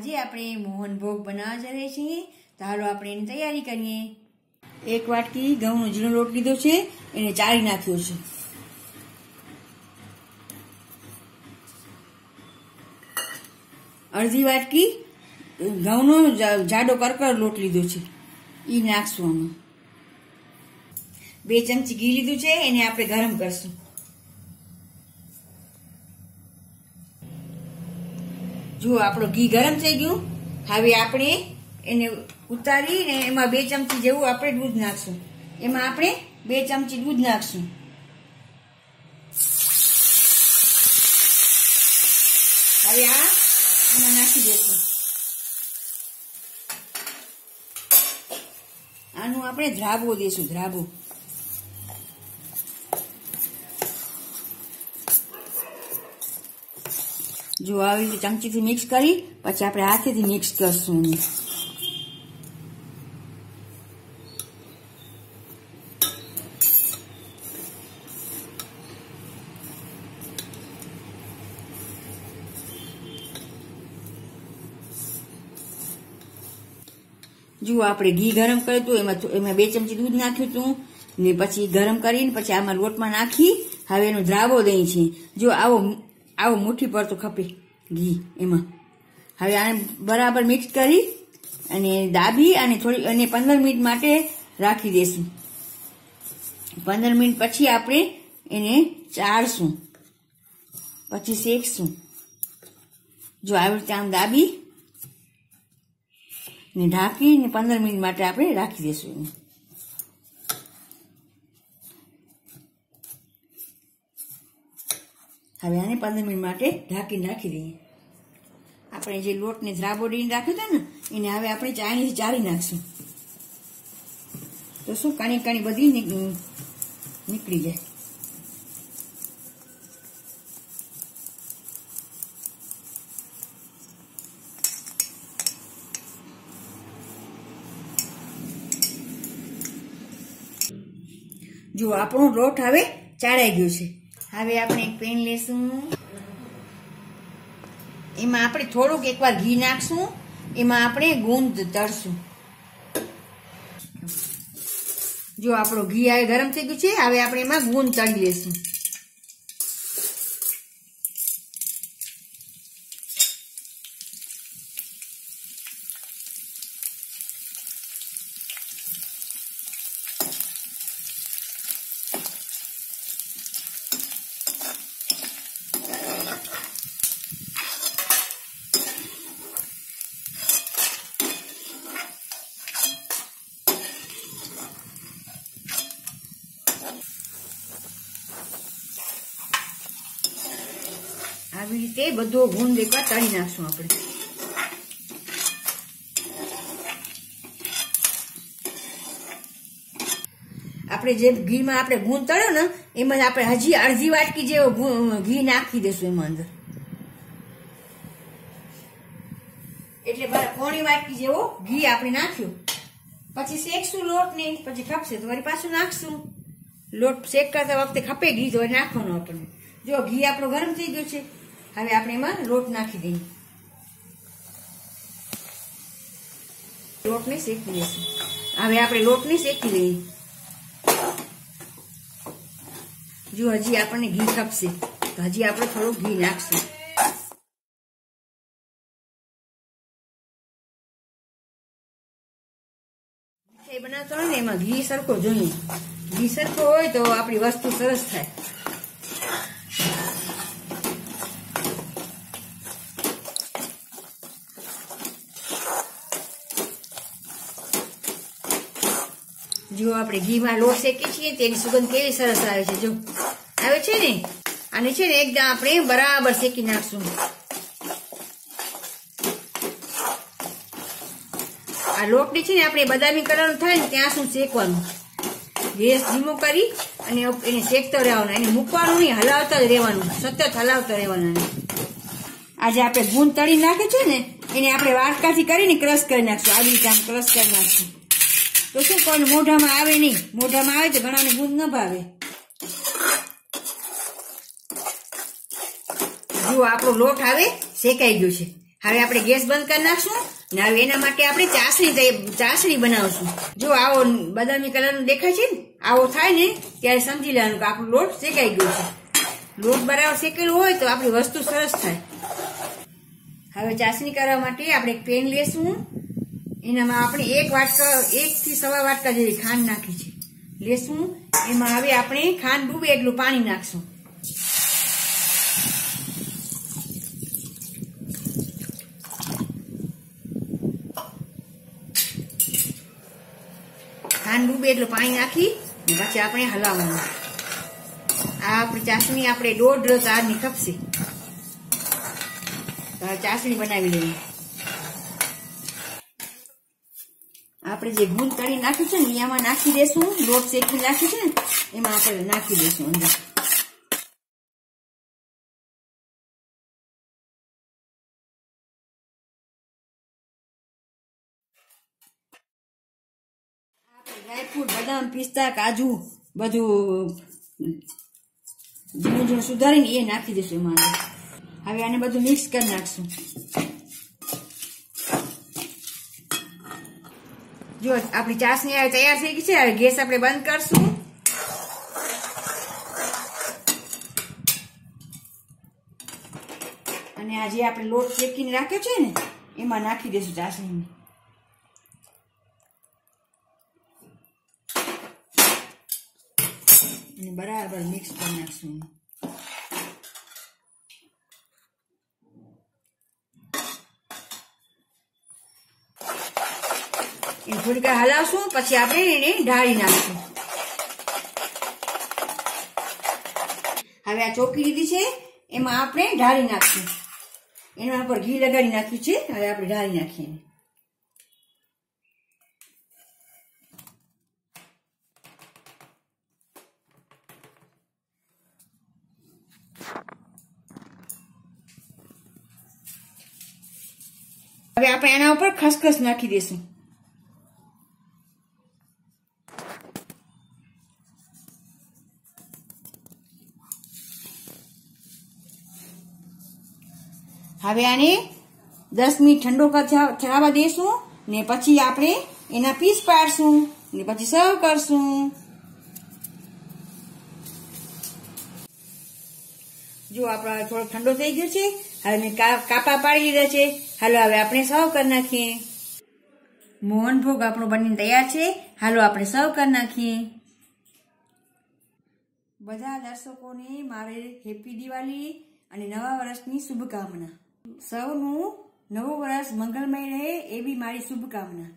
આજે આપણે મોહનભોગ બનાવવા જઈએ છીએ. તો આપણે એની તૈયારી કરીએ. એક વાટકી ઘઉંનો ઝીણો લોટ લીધો છે. એને ચાળી નાખ્યો છે. અડધી વાટકી ઘઉંનો જાડો કરકર લોટ લીધો છે. એ નાખશું અમે બે ચમચી ઘી લીધું છે. એને આપણે ગરમ કરશું. જો આપણો ઘી ગરમ થઈ ગયું, હવે આપણે એને ઉતારી ને એમાં બે ચમચી જેવું આપણે દૂધ નાખશું. એમાં આપણે બે ચમચી દૂધ નાખશું. હવે આ એમાં નાખી દેશું. આનું આપણે ધ્રાબો દઈશું ધ્રાબો જો આવી રીતે ચમચીથી મિક્સ કરી, પછી આપણે હાથેથી મિક્સ કરશું જુઓ, આપણે ઘી ગરમ કર્યું હતું, એમાં એમાં બે ચમચી દૂધ નાખ્યું હતું, ને પછી ગરમ કરીને, પછી આમાં લોટમાં નાખી, હવે એનો દ્રાવો દહીં છે. જો આવો આવો મુઠ્ઠી પડતું ખપે ઘી એમાં. હવે આને બરાબર મિક્સ કરી અને દાબી અને થોડી અને પંદર મિનિટ માટે રાખી દેશું. પંદર મિનિટ પછી આપણે એને ચાળશું પછી શેકશું. જો આવી રીતે આમ દાબી ને ઢાંકી ને પંદર મિનિટ માટે આપણે રાખી દઈશું એને. હવે આને પંદર મિનિટ માટે ઢાંકી નાખી દઈએ. આપણે જે લોટને ધ્રાબોડીને રાખ્યો હતો ને, એને હવે આપણે ચાણીથી ચાળી નાખશું. તો શું, કાણી કાણી બધી નીકળી જાય. જો આપણો લોટ હવે ચાળાઈ ગયો છે. હવે આપણે એક પેન લેશું. એમાં આપણે થોડુંક એકવાર ઘી નાખશું. એમાં આપણે ગુંદ તળશું જો આપણો ઘી હવે ગરમ થઈ ગયું છે, હવે આપણે એમાં ગુંદ તળી લેશું આવી રીતે બધો ગુંદ એકવાર તળી નાખશું આપણે. આપણે જે ઘીમાં આપણે ગુંદ તળ્યો ને, એમાં આપણે હજી અડધી વાટકી જેવો ઘી નાખી દેશું એમાં અંદર. એટલે પોણી વાટકી જેવો ઘી આપણે નાખ્યું. પછી શેકશું લોટ ને, પછી ખપશે તો વળી પાછું નાખશું. લોટ શેક કરતા વખતે ખપે ઘી, તો નાખવાનું આપણને. જો ઘી આપણો ગરમ થઈ ગયો છે હવે આપણે એમાં લોટ નાખી દઈએ. લોટને શેકી દઈશું હવે આપણે લોટને શેકી લઈએ. જો હજી આપણને ઘી ખપશે, તો હજી આપણે થોડું ઘી નાખશું. બનાવતો હોય ને એમાં ઘી સરખો જોઈએ. ઘી સરખો હોય તો આપણી વસ્તુ સરસ થાય. જો આપણે ઘીમાં લોટ શેકીએ છીએ, તેની સુગંધ કેવી સરસ આવે છે, જો. આવે છે ને? અને છે ને એકદમ આપણે બરાબર શેકી નાખશું. આ લોટને છે ને આપણે બદામી કલરનું થાય ને, ત્યાં શું શેકવાનું? ગેસ ધીમો કરી અને એને શેકતો રહેવાનું. એને મૂકવાનું નહીં, હલાવતા જ રહેવાનું. સતત હલાવતા રહેવાનું. આજે આપણે ગુંદ તળી નાખે છે ને, એને આપણે વાટકાથી કરીને ક્રશ કરી નાખશું. આવી રીતે આમ ક્રશ કરી નાખશું. તો શું કોઈને મોઢામાં આવે નહીં? મોઢામાં આવે તો ઘણાને ગુંદ ન ભાવે. જુઓ આપણો લોટ હવે શેકાઈ ગયો છે. હવે આપણે ગેસ બંધ કરી નાખશું ને હવે એના માટે આપણે ચાસણી ચાસણી બનાવશું. જો આવો બદામી કલરનો દેખાય છે ને? આવો થાય ને, ત્યારે સમજી લેવાનું કે આપણો લોટ શેકાઈ ગયો છે. લોટ બરાબર શેકેલો હોય તો આપણી વસ્તુ સરસ થાય. હવે ચાસણી કરવા માટે આપણે પેન લેશું. એનામાં આપણે એક વાટકા એક થી સવા વાટકા જેવી ખાંડ નાખી છે. લેશું, એમાં હવે આપણે ખાંડ ડૂબે એટલું પાણી નાખશું. ખાંડ ડૂબે એટલું પાણી નાખી પછી આપણે હલાવવાનું. આ આપણી ચાસણી આપણે દોઢ તારની ખપશે. તો ચાસણી બનાવી લઈએ. આપણે જે ગુંદ તળી નાખ્યું છે ને એમાં નાખી દેશું, લોટ શેકી નાખ્યું છે એમાં આપણે નાખી દેશું અંદર ડ્રાયફ્રૂટ બદામ, પિસ્તા, કાજુ બધું ઝીણું ઝીણું સુધારીને એ નાખી દઈશું એમાં. હવે આને બધું મિક્સ કરી નાખશું જો, આપણી ચાસણી તૈયાર થઈ ગઈ છે ગેસ આપણે બંધ કરશું. અને આ જે આપણે લોટ શેકીને રાખ્યો છે ને, એમાં નાખી દઈશું ચાસણીને અને બરાબર મિક્સ કરી નાખશું. એને થોડીક હલાવશું, પછી આપણે એને ઢાળી નાખશું. હવે આ ચોકી લીધી છે, એમાં આપણે ઢાળી નાખશું. એના ઉપર ઘી લગાડી નાખ્યું છે, હવે આપણે ઢાળી નાખીએ. હવે આપણે એના ઉપર ખસખસ નાખી દઈશું હવે આને દસ મિનિટ ઠંડો થવા દઈશું ને પછી આપણે એના પીસ પાડશું ને પછી સર્વ કરશું. જો આપણો થોડો ઠંડો થઈ ગયો છે, હવે મેં કાપા પાડી લીધા છે. હાલો હવે આપણે સર્વ કરી નાખીએ. મોહનભોગ આપણો બનીને તૈયાર છે. હાલો આપણે સર્વ કરી નાખીએ. બધા દર્શકોને મારે હેપી દિવાળી અને નવા વર્ષની શુભકામના. સૌનું નવું વર્ષ મંગલમય રહે એવી મારી શુભકામના.